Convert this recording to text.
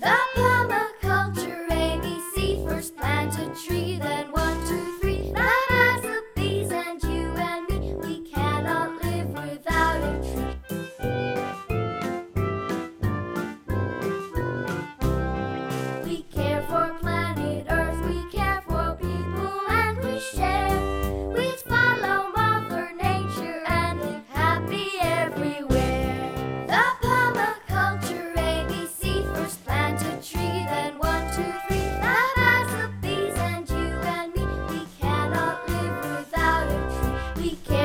The permaculture ABC first plant a tree. Mickey.